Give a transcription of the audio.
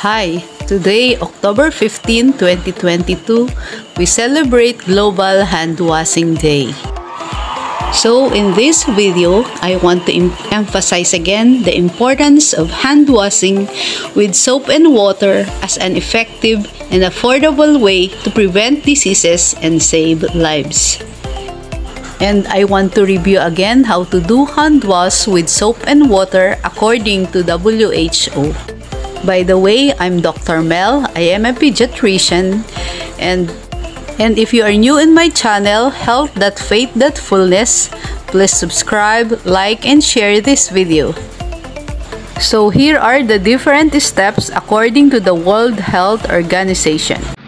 Hi, today, October 15, 2022, we celebrate Global Hand Washing Day. So, in this video, I want to em emphasize again the importance of hand washing with soap and water as an effective and affordable way to prevent diseases and save lives. And I want to review again how to do hand wash with soap and water according to WHO. By the way, I'm Dr. Mel. I am a pediatrician and and if you are new in my channel, Health That Faith That Fullness, please subscribe, like, and share this video. So here are the different steps according to the World Health Organization.